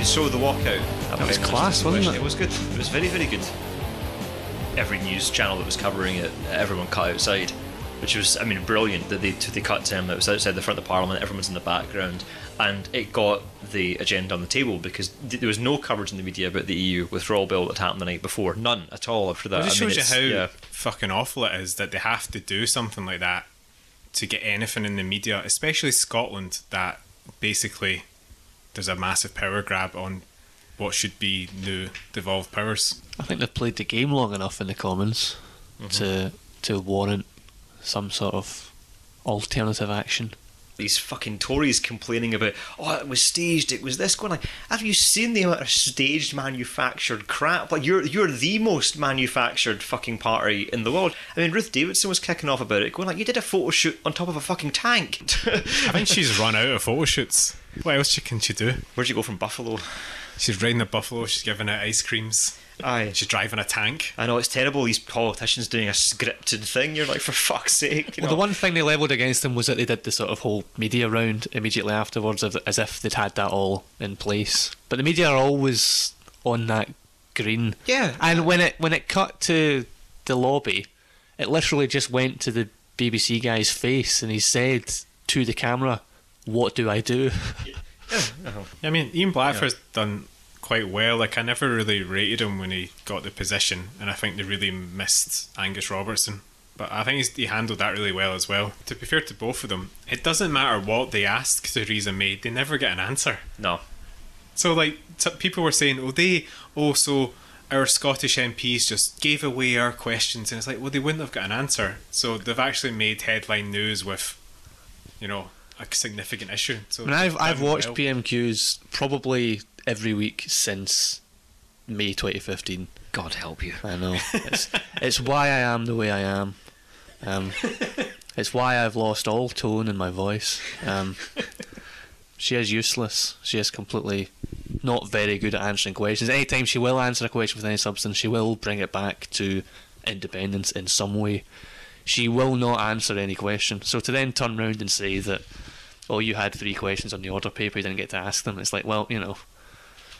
Eh, so the walkout. That was class, wasn't it? It was good. It was very, very good. Every news channel that was covering it, everyone cut outside, which was, I mean, brilliant. That they they cut to him. it was outside the front of the Parliament. Everyone's in the background, and it got the agenda on the table because there was no coverage in the media about the EU withdrawal bill that happened the night before. None at all after that. It just I mean, shows you how yeah. fucking awful it is that they have to do something like that to get anything in the media, especially Scotland, that basically there's a massive power grab on what should be new devolved powers. I think they've played the game long enough in the Commons mm-hmm. to to warrant some sort of alternative action. These fucking Tories complaining about, oh, it was staged, it was this going like, have you seen the amount of staged manufactured crap? Like you're you're the most manufactured fucking party in the world. I mean, Ruth Davidson was kicking off about it, going like, you did a photo shoot on top of a fucking tank. I think she's run out of photo shoots. What else can she do? Where'd you go from Buffalo? She's riding the buffalo. She's giving out ice creams. Aye. She's driving a tank. I know it's terrible. These politicians doing a scripted thing. You're like, for fuck's sake. You Well, know? the one thing they levelled against them was that they did the sort of whole media round immediately afterwards, as- as if they'd had that all in place. But the media are always on that green. Yeah. And when it when it cut to the lobby, it literally just went to the BBC guy's face, and he said to the camera, "What do I do?" I mean, Ian Blackford's done quite well. Like, I never really rated him when he got the position, and I think they really missed Angus Robertson. But I think he's, he handled that really well as well. To be fair to both of them, it doesn't matter what they ask Theresa May, they never get an answer. no. So, like, t- people were saying, oh, they, oh, so our Scottish MPs just gave away our questions. And it's like, well, they wouldn't have got an answer. So they've actually made headline news with, you know, a significant issue. So I mean, I've I've watched well. PMQs probably every week since May 2015. God help you. I know. It's, it's why I am the way I am. Um, it's why I've lost all tone in my voice. Um, she is useless. She is completely not very good at answering questions. Anytime she will answer a question with any substance, she will bring it back to independence in some way. She will not answer any question. So to then turn round and say that, oh, you had three questions on the order paper, you didn't get to ask them, it's like, well, you know,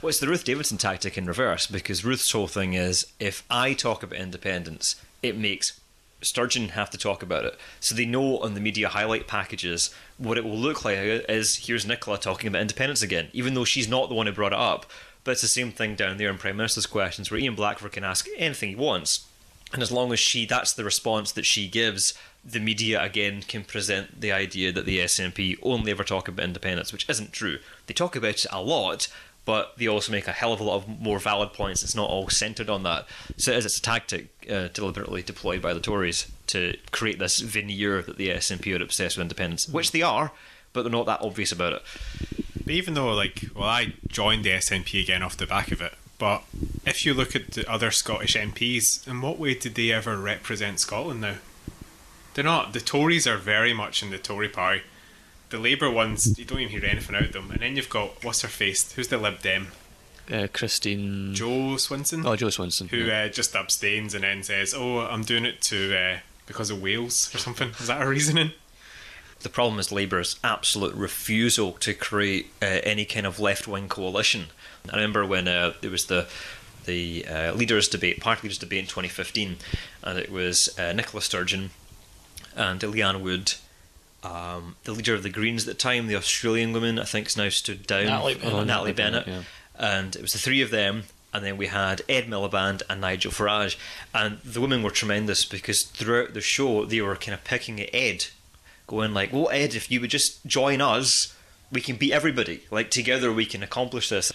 Well, it's the Ruth Davidson tactic in reverse because Ruth's whole thing is if I talk about independence, it makes Sturgeon have to talk about it. So they know on the media highlight packages what it will look like is here's Nicola talking about independence again, even though she's not the one who brought it up. But it's the same thing down there in Prime Minister's questions where Ian Blackford can ask anything he wants. And as long as she that's the response that she gives, the media again can present the idea that the SNP only ever talk about independence, which isn't true. They talk about it a lot, but they also make a hell of a lot of more valid points. It's not all centered on that. So it is, it's a tactic uh, deliberately deployed by the Tories to create this veneer that the SNP are obsessed with independence, which they are, but they're not that obvious about it. But even though, like, well, I joined the SNP again off the back of it, but if you look at the other Scottish MPs, in what way did they ever represent Scotland now? They're not. The Tories are very much in the Tory party. The Labour ones, you don't even hear anything out of them. And then you've got, what's her face? Who's the Lib Dem? uh, Christine. Jo Swinson? Oh, Jo Swinson. who yeah. uh, just abstains and then says, "Oh, I'm doing it to uh, because of Wales or something." Is that her reasoning? The problem is Labour's absolute refusal to create uh, any kind of left wing coalition. I remember when uh, there was the the uh, leaders debate, party leaders debate in 2015, and it was uh, Nicola Sturgeon and Leanne Wood. Um, the leader of the Greens at the time, the Australian woman, I think, has now stood down. Natalie Bennett. Oh, Natalie Bennett. Bennett, And it was the three of them, and then we had Ed Miliband and Nigel Farage. And the women were tremendous because throughout the show, they were kind of picking at Ed, going like, well, Ed, if you would just join us, we can beat everybody. Like, together we can accomplish this.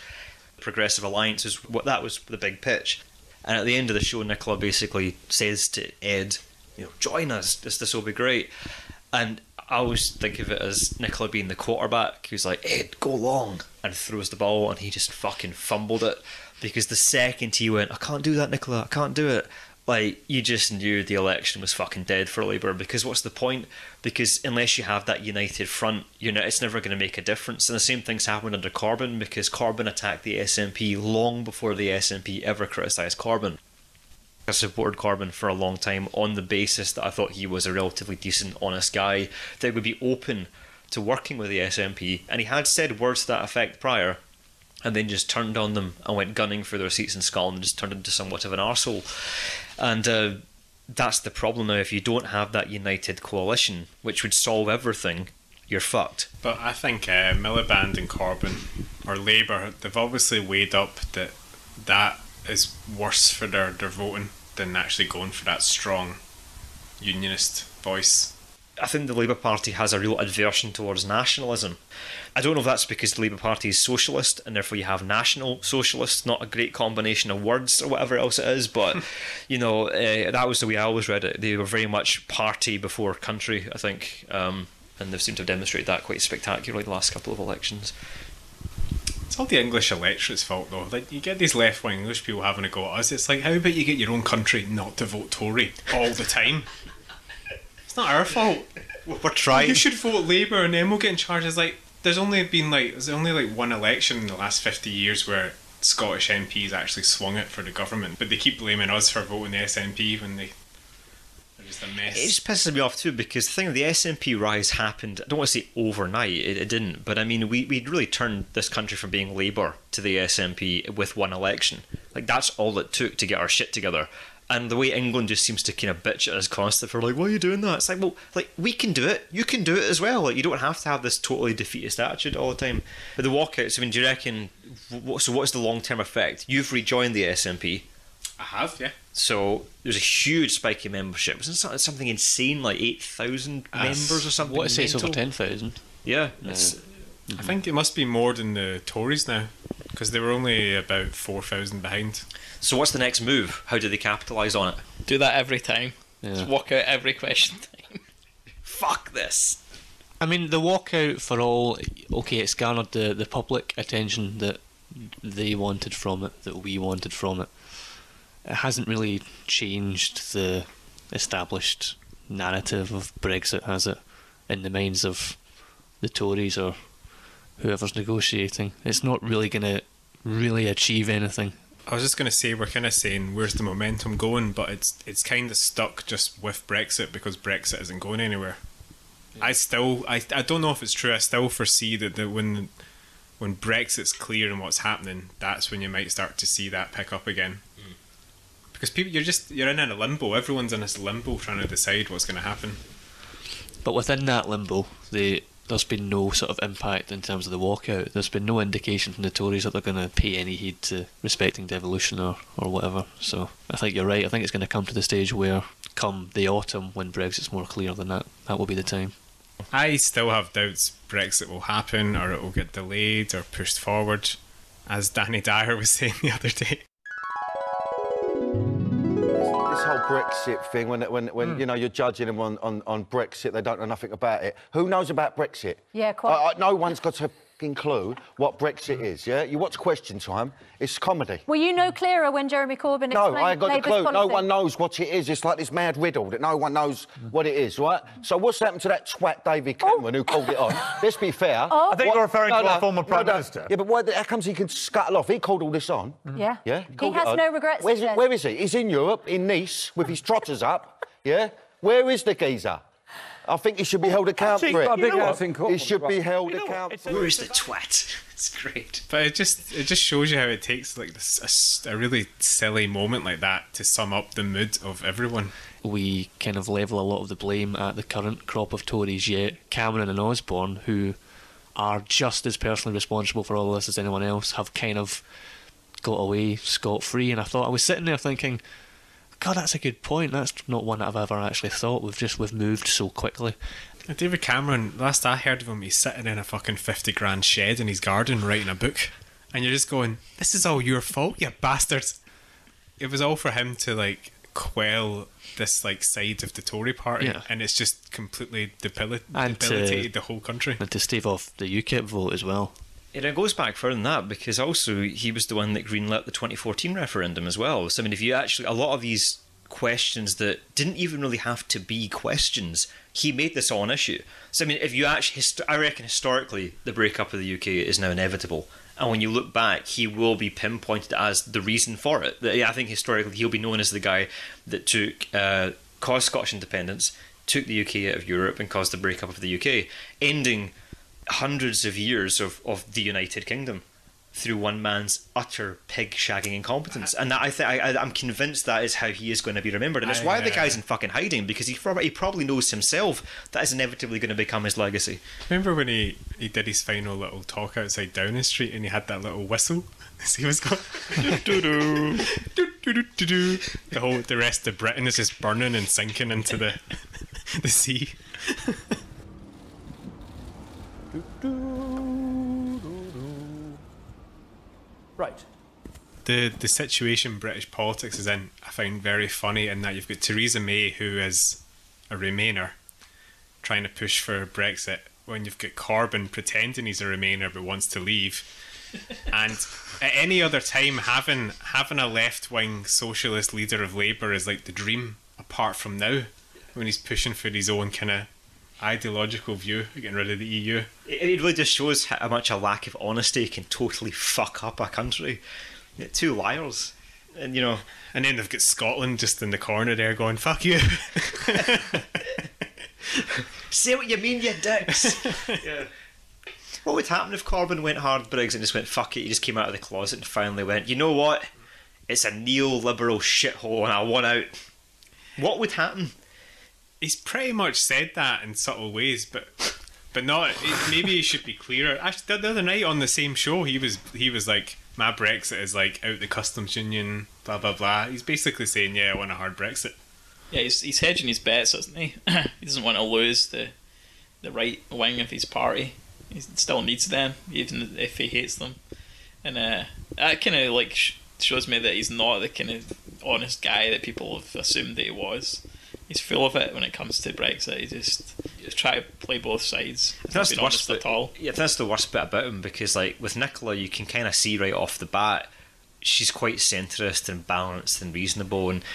Progressive Alliance is what that was the big pitch. And at the end of the show, Nicola basically says to Ed, you know, join us, this, this will be great. And I always think of it as Nicola being the quarterback who's like, Ed, go long, and throws the ball, and he just fucking fumbled it. Because the second he went, I can't do that, Nicola, I can't do it, like, you just knew the election was fucking dead for Labour. Because what's the point? Because unless you have that united front, you know, it's never going to make a difference. And the same thing's happened under Corbyn, because Corbyn attacked the SNP long before the SNP ever criticised Corbyn. I supported Corbyn for a long time on the basis that I thought he was a relatively decent, honest guy that would be open to working with the SNP, and he had said words to that effect prior. and then just turned on them and went gunning for their seats in Scotland and just turned into somewhat of an arsehole. And uh, that's the problem now. If you don't have that united coalition, which would solve everything, you're fucked. But I think uh, Miliband and Corbyn or Labour, they've obviously weighed up that that is worse for their, their voting than actually going for that strong unionist voice. I think the Labour Party has a real aversion towards nationalism. I don't know if that's because the Labour Party is socialist and therefore you have national socialists, not a great combination of words or whatever else it is, but you know, uh, that was the way I always read it. They were very much party before country, I think, um, and they've seemed to have demonstrated that quite spectacularly the last couple of elections. It's all the English electorate's fault, though. Like you get these left-wing English people having a go at us. It's like, how about you get your own country not to vote Tory all the time? it's not our fault. We're trying. You should vote Labour, and then we'll get in charge. It's like there's only been like there's only like one election in the last fifty years where Scottish MPs actually swung it for the government, but they keep blaming us for voting the SNP when they just a mess. It just pisses me off too because the thing the SNP rise happened. I don't want to say overnight. It, it didn't, but I mean we we really turned this country from being Labour to the SNP with one election. Like that's all it took to get our shit together. And the way England just seems to kind of bitch at us constantly for like, why are you doing that? It's like, well, like we can do it. You can do it as well. Like you don't have to have this totally defeatist attitude all the time. But the walkouts. I mean, do you reckon? What, so what's the long term effect? You've rejoined the SNP. I have, yeah. So there's a huge spike in membership. Isn't it something insane like eight thousand That's- members or something? What it says over mental? ten thousand. Yeah, it's, I think it must be more than the Tories now, because they were only about four thousand behind. so what's the next move? How do they capitalise on it? Do that every time. Yeah. Just walk out every question time. Fuck this. I mean, the walkout for all, okay, it's garnered the, the public attention that they wanted from it, that we wanted from it. It hasn't really changed the established narrative of Brexit, has it? In the minds of the Tories or whoever's negotiating. It's not really going to really achieve anything. I was just going to say we're kind of saying where's the momentum going, but it's it's kind of stuck just with Brexit because Brexit isn't going anywhere. I still I, I don't know if it's true. I still foresee that the, when when Brexit's clear and what's happening, that's when you might start to see that pick up again. Because people, you're just you're in a limbo. Everyone's in this limbo trying to decide what's going to happen. But within that limbo, they, there's been no sort of impact in terms of the walkout. There's been no indication from the Tories that they're going to pay any heed to respecting devolution or, or whatever. So I think you're right. I think it's going to come to the stage where, come the autumn, when Brexit's more clear than that, that will be the time. I still have doubts Brexit will happen or it will get delayed or pushed forward, as Danny Dyer was saying the other day. This whole Brexit thing, when when when hmm. you know you're judging them on, on, on Brexit, they don't know nothing about it. Who knows about Brexit? Yeah, quite. I, I, no one's got a fucking clue what Brexit is. Yeah, you watch Question Time. It's comedy. Were you no clearer when Jeremy Corbyn No, explained No, I got Labour's the clue. No one knows what it is. It's like this mad riddle that no one knows what it is, right? So what's happened to that twat David oh. Cameron who called it on? Let's be fair. Oh. I think you're referring to our former Prime no. Minister. Yeah, but why, how comes he can scuttle off? He called all this on. Mm-hmm. Yeah. Yeah, He called it has no regrets. Where's he he, where is he? He's in Europe, in Nice, with his trotters up. Yeah. Where is the geezer? I think he should be held accountable for it. Got a big house He should be held You know what? accountable. Where is the twat? It's great. But it just it just shows you how it takes like this a really silly moment like that to sum up the mood of everyone. we kind of level a lot of the blame at the current crop of Tories, yet Cameron and Osborne, who are just as personally responsible for all of this as anyone else, have kind of got away scot free. And I thought I was sitting there thinking, God, that's a good point. That's not one that I've ever actually thought. We've just we've moved so quickly. David Cameron, last I heard of him, he's sitting in a fucking fifty grand shed in his garden writing a book, and you're just going, "This is all your fault, you bastards." It was all for him to like quell this like side of the Tory party, Yeah. and it's just completely depili- And to- the whole country. And to stave off the UKIP vote as well. It goes back further than that because also he was the one that greenlit the 2014 referendum as well. So I mean, if you actually a lot of these questions that didn't even really have to be questions, he made this all an issue. So I mean, if you actually, I reckon historically the breakup of the UK is now inevitable. And when you look back, he will be pinpointed as the reason for it. I think historically he'll be known as the guy that took uh, caused Scottish independence, took the UK out of Europe, and caused the breakup of the UK, ending hundreds of years of, of the United Kingdom through one man's utter pig shagging incompetence, and that I think I, I'm convinced that is how he is going to be remembered, and it's I, why the uh, guy's in fucking hiding because he probably he probably knows himself that is inevitably going to become his legacy. Remember when he, he did his final little talk outside Downing Street and he had that little whistle? As he was going the whole the rest of Britain is just burning and sinking into the the sea. Right. The the situation British politics is in, I find very funny in that you've got Theresa May who is a Remainer trying to push for Brexit when you've got Corbyn pretending he's a Remainer but wants to leave. and at any other time having having a left wing socialist leader of Labour is like the dream apart from now when he's pushing for his own kind of ideological view of getting rid of the EU. It, it really just shows how much a lack of honesty can totally fuck up a country. Two liars, and you know. And then they've got Scotland just in the corner there going, fuck you. Say what you mean, you dicks. yeah. What would happen if Corbyn went hard Brexit and just went fuck it? He just came out of the closet and finally went, you know what? It's a neoliberal shithole and I want out. What would happen? He's pretty much said that in subtle ways, but but not. It, maybe he should be clearer. Actually, the, the other night on the same show, he was he was like, "My Brexit is like out the customs union." Blah blah blah. He's basically saying, "Yeah, I want a hard Brexit." Yeah, he's, he's hedging his bets, isn't he? he doesn't want to lose the the right wing of his party. He still needs them, even if he hates them. And uh, that kind of like sh- shows me that he's not the kind of honest guy that people have assumed that he was. He's full of it when it comes to Brexit. He just, just try to play both sides. That's the worst bit. at all. Yeah, that's the worst bit about him because, like, with Nicola, you can kind of see right off the bat she's quite centrist and balanced and reasonable, and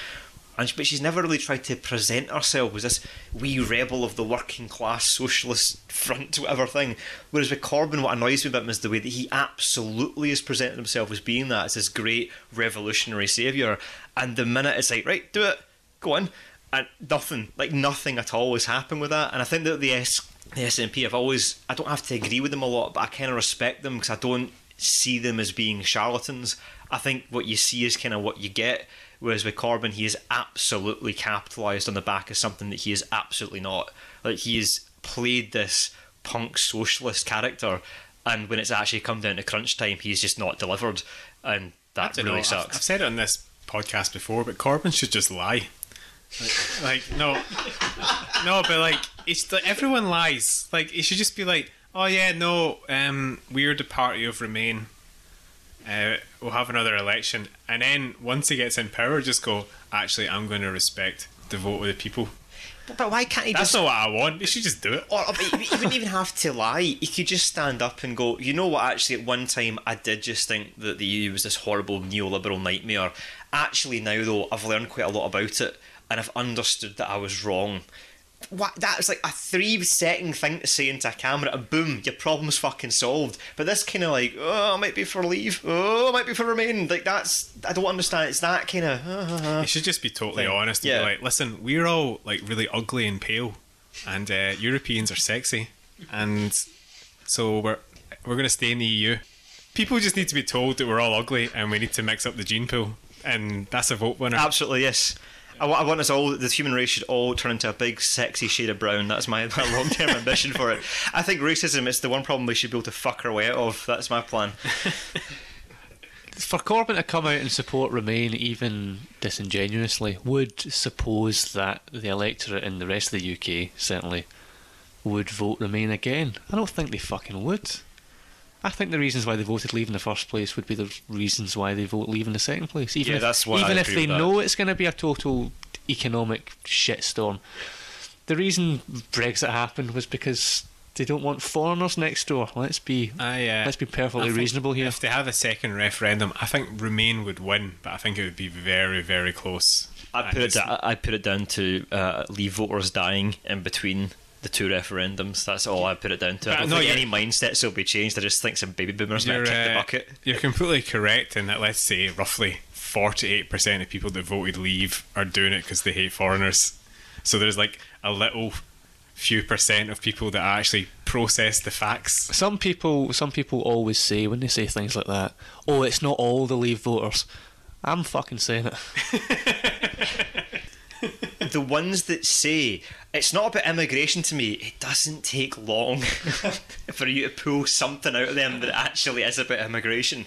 and but she's never really tried to present herself as this wee rebel of the working class socialist front, whatever thing. Whereas with Corbyn, what annoys me about him is the way that he absolutely has presented himself as being that as this great revolutionary saviour, and the minute it's like, right, do it, go on, and nothing, like nothing at all has happened with that. And I think that the S the SNP, I've always, I don't have to agree with them a lot, but I kind of respect them because I don't see them as being charlatans. I think what you see is kind of what you get. Whereas with Corbyn, he is absolutely capitalised on the back of something that he is absolutely not. Like he has played this punk socialist character, and when it's actually come down to crunch time, he's just not delivered, and that really know. I've, sucks. I've said it on this podcast before, but Corbyn should just lie. Like, like no, no, but like it's like, everyone lies. Like it should just be like, oh yeah, no, um, we're the party of Remain. Uh, we'll have another election, and then once he gets in power, just go. Actually, I'm going to respect the vote of the people. But, but why can't he That's just not what I want. He should just do it. Or, or he he wouldn't even have to lie. He could just stand up and go, you know what, actually, at one time I did just think that the EU was this horrible neoliberal nightmare. Actually, now, though, I've learned quite a lot about it and I've understood that I was wrong. What, that was like a three second thing to say into a camera, and boom, your problem's fucking solved. But this kind of like, oh, I might be for leave, oh, I might be for remain. Like, that's, I don't understand. It's that kind of, uh, You should just be totally Thing. honest and Yeah. be like, listen, we're all like really ugly and pale, and uh, Europeans are sexy, and so we're we're going to stay in the EU. People just need to be told that we're all ugly and we need to mix up the gene pool, and that's a vote winner. Absolutely, yes. I want, I want us all, the human race should all turn into a big, sexy shade of brown. That's my, my long term ambition for it. I think racism is the one problem we should be able to fuck our way out of. That's my plan. For Corbyn to come out and support Remain, even disingenuously, would suppose that the electorate in the rest of the UK certainly would vote Remain again. I don't think they fucking would. I think the reasons why they voted Leave in the first place would be the reasons why they vote Leave in the second place. Even Yeah, if, that's what I even if they with that. know it's going to be a total economic shitstorm. The reason Brexit happened was because they don't want foreigners next door. Let's be I, uh, let's be perfectly think reasonable here. If they have a second referendum, I think Remain would win, but I think it would be very, very close. I And put it, it's- da- I put it down to uh, leave voters dying in between the two referendums. That's all I put it down to. I don't no, think any mindsets will be changed. I just think some baby boomers might You're, kick the uh, bucket. You're completely correct in that. Let's say roughly forty-eight percent of people that voted Leave are doing it because they hate foreigners. So there's like a little few percent of people that actually process the facts. Some people, some people always say when they say things like that, "Oh, it's not all the Leave voters." I'm fucking saying it. the ones that say it's not about immigration to me, it doesn't take long for you to pull something out of them that actually is about immigration.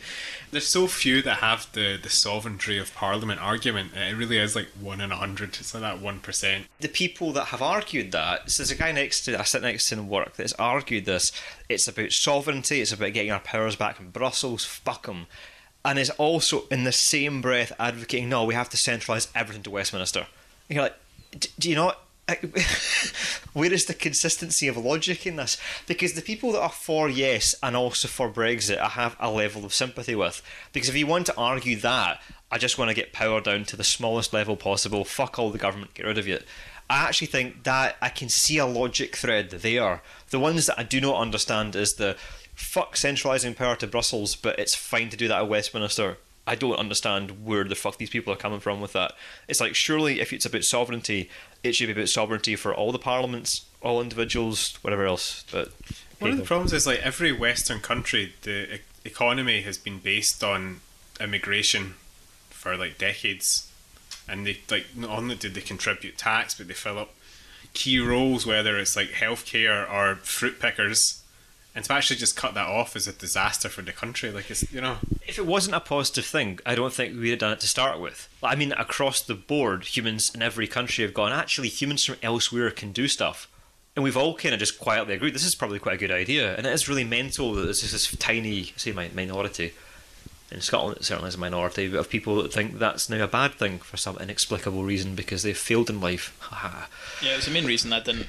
There's so few that have the, the sovereignty of Parliament argument. It really is like one in a hundred. It's like that one percent. The people that have argued that, so there's a guy next to I sit next to in work that's argued this. It's about sovereignty. It's about getting our powers back from Brussels. Fuck them. And is also in the same breath advocating, no, we have to centralise everything to Westminster. And you're like, do you not? Where is the consistency of logic in this? Because the people that are for yes and also for Brexit, I have a level of sympathy with. Because if you want to argue that, I just want to get power down to the smallest level possible. Fuck all the government, get rid of it. I actually think that I can see a logic thread there. The ones that I do not understand is the fuck centralising power to Brussels, but it's fine to do that at Westminster. I don't understand where the fuck these people are coming from with that. It's like surely if it's about sovereignty, it should be about sovereignty for all the parliaments, all individuals, whatever else. But One of the problems is like every Western country, the e- economy has been based on immigration for like decades, and they like not only did they contribute tax, but they fill up key roles, whether it's like healthcare or fruit pickers, and to actually just cut that off is a disaster for the country. Like it's you know if it wasn't a positive thing, I don't think we'd have done it to start with. I mean, across the board, humans in every country have gone. Actually, humans from elsewhere can do stuff, and we've all kind of just quietly agreed this is probably quite a good idea. And it is really mental that there's just this tiny, say, mi- minority in Scotland. It certainly is a minority but of people that think that's now a bad thing for some inexplicable reason because they've failed in life. Yeah, it was the main reason I didn't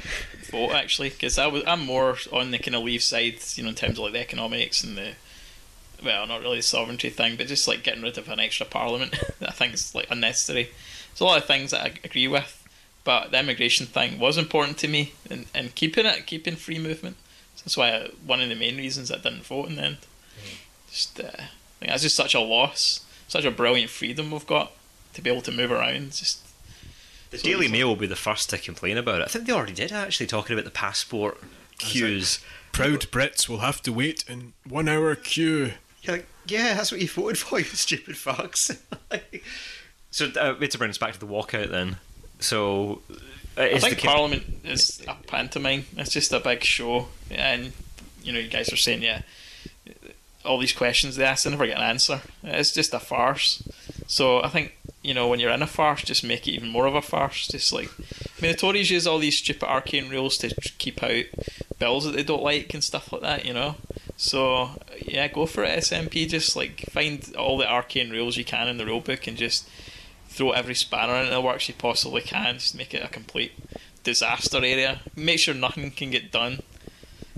vote actually, because I was I'm more on the kind of leave side, you know, in terms of like the economics and the well, not really the sovereignty thing, but just like getting rid of an extra parliament. that I think is like unnecessary. There's a lot of things that I agree with, but the immigration thing was important to me, and, and keeping it, keeping free movement. So that's why I, one of the main reasons I didn't vote in the end. Just, uh, I think that's just such a loss, such a brilliant freedom we've got to be able to move around. Just The So Daily Mail will be the first to complain about it. I think they already did actually, talking about the passport queues. proud Brits will have to wait in one hour queue. You're like, yeah, that's what you voted for, you stupid fucks. so uh, we have to bring us back to the walkout then. So uh, I think the con- Parliament is a pantomime. It's just a big show, and you know, you guys are saying, yeah, all these questions they ask, they never get an answer. It's just a farce. So I think you know, when you're in a farce, just make it even more of a farce. Just like, I mean, the Tories use all these stupid arcane rules to keep out bills that they don't like and stuff like that. You know. So yeah, go for it, SNP. Just like find all the arcane rules you can in the rule book and just throw every spanner in the works you possibly can. Just make it a complete disaster area. Make sure nothing can get done.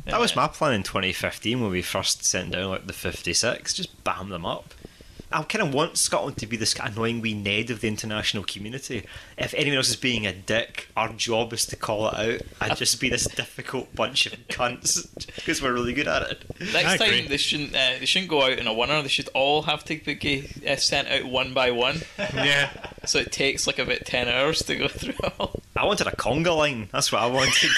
That was my plan in 2015 when we first sent down like the 56. Just bam them up. I kind of want Scotland to be this annoying wee Ned of the international community. If anyone else is being a dick, our job is to call it out and just be this difficult bunch of cunts because we're really good at it. Next time they shouldn't uh, they shouldn't go out in a winner. They should all have to be uh, sent out one by one. Yeah, So it takes like about ten hours to go through all. I wanted a conga line. That's what I wanted.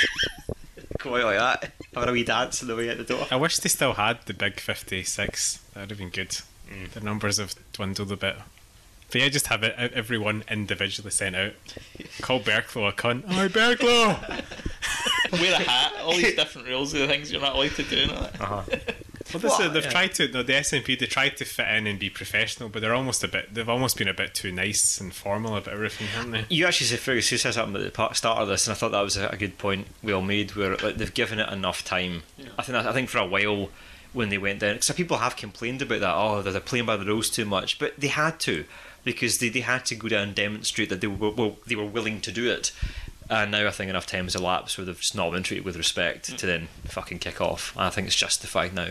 Go out like that. Have a wee dance on the way out the door. I wish they still had the big 56. That would have been good. The numbers have dwindled a bit. But yeah, just have it, everyone individually sent out. Call Bercow a cunt. Hi, Bercow! Wear a hat. All these different rules of the things you're not allowed to do. Uh-huh. Well, this, Well, they've yeah. tried to. No, the SNP they tried to fit in and be professional, but they're almost a bit. They've almost been a bit too nice and formal about everything, haven't they? You actually said Fergus, you said something at the start of this, and I thought that was a, a good point we all made. Where like, they've given it enough time. I think I think for a while when they went down, because people have complained about that. Oh, they're, they're playing by the rules too much, but they had to because they, they had to go down and demonstrate that they were well, they were willing to do it. And now I think enough time has elapsed where they've just not been treated with respect to then fucking kick off. And I think it's justified now.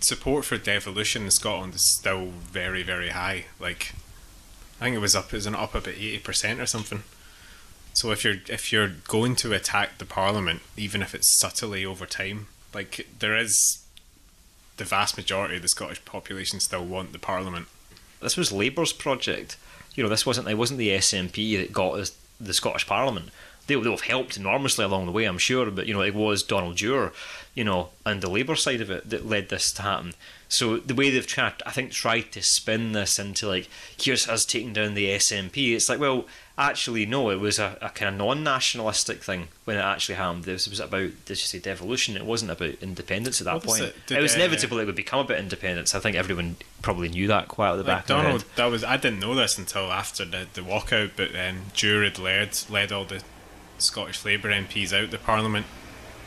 Support for devolution in Scotland is still very, very high. Like, I think it was up. It was an up about eighty percent or something. So if you're if you're going to attack the Parliament, even if it's subtly over time, like there is, the vast majority of the Scottish population still want the Parliament. this was Labour's project. You know, this wasn't it wasn't the SNP that got us the Scottish Parliament. They they'll have helped enormously along the way, I'm sure. But you know, it was Donald Dewar, you know, and the Labour side of it that led this to happen. So the way they've tried, I think, tried to spin this into like, here's us taking down the SNP. It's like, well, actually, no, it was a, a kind of non-nationalistic thing when it actually happened. This was about, did you say devolution? It wasn't about independence at that What was point. it? It, Did, was uh, inevitable it would become about independence. I think everyone probably knew that quite at the back Like of Donald, that was I didn't know this until after the, the walkout, but then Dewar had led led all the Scottish Labour MPs out the Parliament.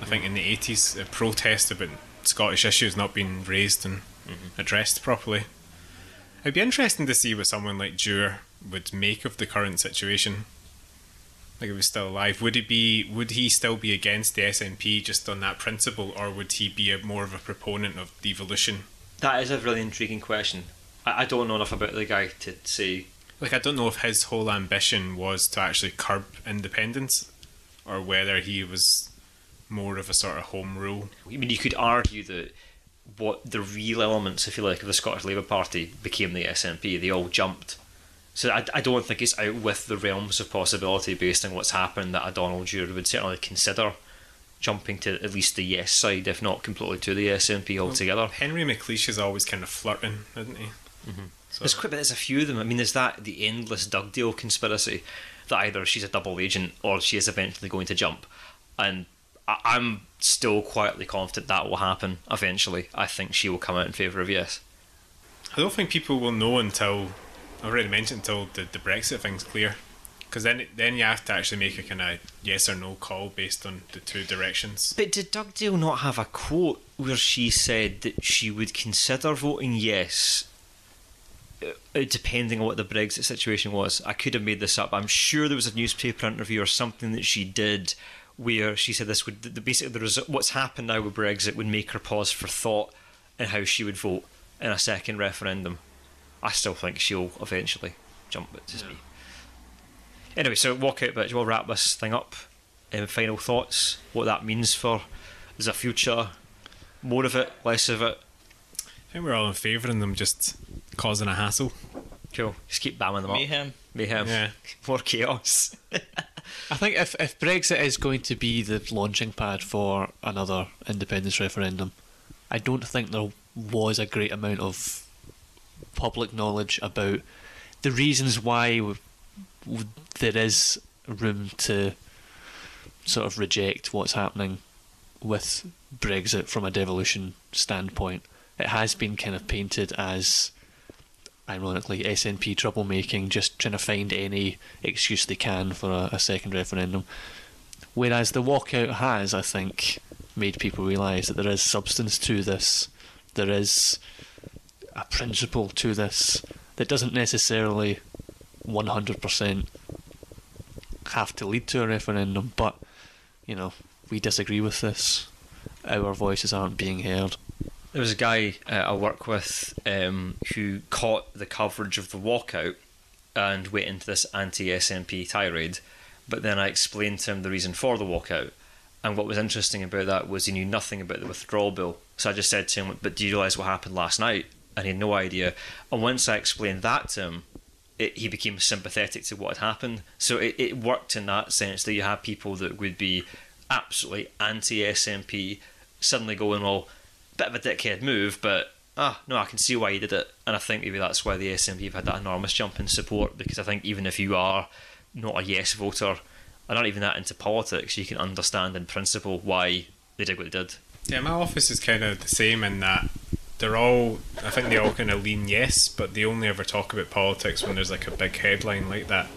I think in the eighties, a protest about Scottish issues not being raised and mm-hmm. addressed properly. It'd be interesting to see what someone like Dewar would make of the current situation. Like if he was still alive, would he be? Would he still be against the SNP just on that principle, or would he be a, more of a proponent of devolution? That is a really intriguing question. I, I don't know enough about the guy to say. like I don't know if his whole ambition was to actually curb independence or whether he was more of a sort of home rule. I mean, you could argue that what the real elements, if you like, of the Scottish Labour Party became the SNP. They all jumped. So I, I don't think it's out with the realms of possibility based on what's happened that a Donald Dewar would certainly consider jumping to at least the yes side, if not completely to the SNP altogether. Henry McLeish is always kind of flirting, isn't he? Mm-hmm. So There's quite, but there's a few of them. I mean, there's that the endless Dugdale conspiracy that either she's a double agent or she is eventually going to jump, and I, I'm still quietly confident that will happen eventually. I think she will come out in favour of yes. I don't think people will know until I've already mentioned until the, the Brexit thing's clear. Because then then you have to actually make a kind of yes or no call based on the two directions. But did Dugdale not have a quote where she said that she would consider voting yes, depending on what the Brexit situation was? I could have made this up. I'm sure there was a newspaper interview or something that she did where she said this would the, basically the result, what's happened now with Brexit would make her pause for thought and how she would vote in a second referendum. I still think she'll eventually jump, but just me. Anyway, so walk walkout bitch. We'll wrap this thing up. Um, final thoughts. What that means for the future. More of it, less of it. I think we're all in favour of them just causing a hassle. Cool. Just keep bamming them up. Mayhem. Mayhem. Yeah. More chaos. I think if, if Brexit is going to be the launching pad for another independence referendum, I don't think there was a great amount of public knowledge about the reasons why w- w- there is room to sort of reject what's happening with Brexit from a devolution standpoint. It has been kind of painted as, ironically, SNP troublemaking, just trying to find any excuse they can for a, a second referendum. Whereas the walkout has, I think, made people realise that there is substance to this. There is a principle to this that doesn't necessarily 100% have to lead to a referendum, but, you know, we disagree with this. Our voices aren't being heard. There was a guy uh, I work with um, who caught the coverage of the walkout and went into this anti SNP tirade. But then I explained to him the reason for the walkout. And what was interesting about that was he knew nothing about the withdrawal bill. So I just said to him, But do you realise what happened last night? And he had no idea. And once I explained that to him, it, he became sympathetic to what had happened. So it, it worked in that sense that you have people that would be absolutely anti SNP suddenly going, well, bit of a dickhead move, but ah, no, I can see why he did it. And I think maybe that's why the SNP have had that enormous jump in support because I think even if you are not a yes voter, and not even that into politics, you can understand in principle why they did what they did. Yeah, my office is kind of the same in that they're all, I think they all kind of lean yes, but they only ever talk about politics when there's like a big headline like that.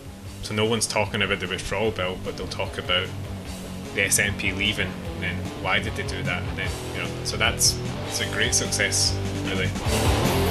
So no one's talking about the withdrawal bill, but they'll talk about the SNP leaving and then why did they do that, and then you know. So that's it's a great success, really.